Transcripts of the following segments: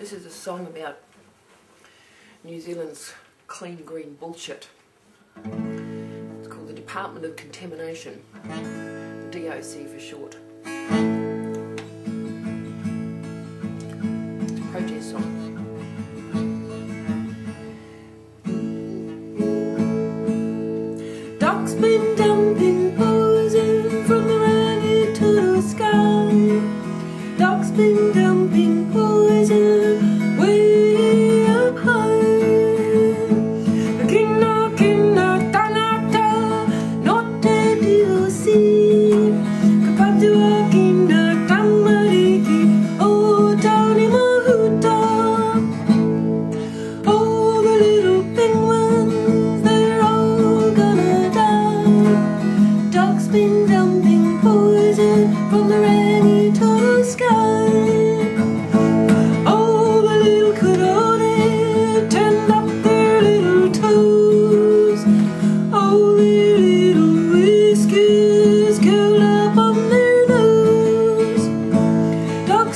This is a song about New Zealand's clean green bullshit. It's called the Department of Contamination, DOC for short. It's a protest song. Doc's been DOC.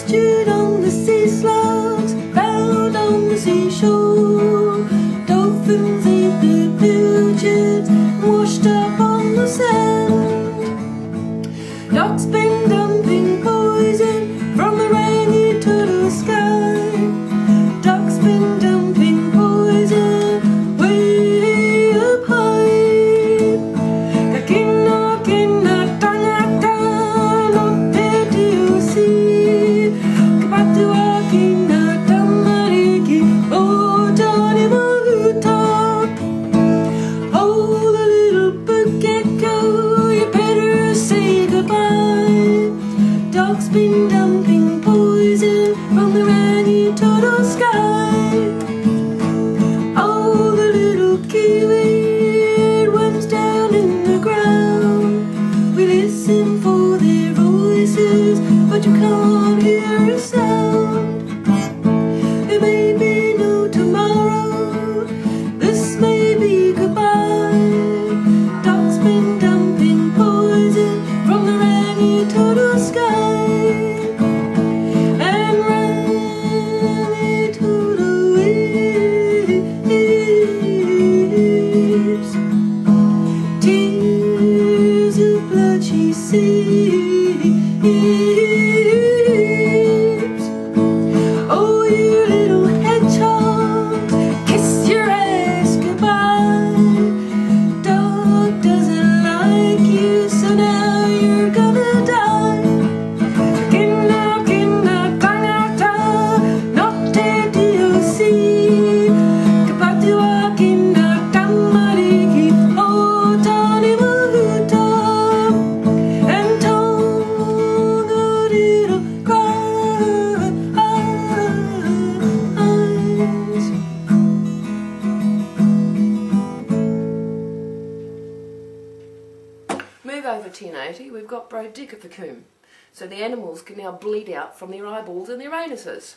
Chewed on the sea slugs found on the seashore. Dolphins ate the pilchards washed up on the sand. Doc's been dumping but you can't hear a sound. May be no tomorrow. This may be goodbye. Doc's been dumping poison from the sky and. Tears of blood she sees. Move over 1080, we've got brodifacoum. So the animals can now bleed out from their eyeballs and their anuses.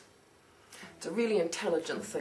It's a really intelligent thing.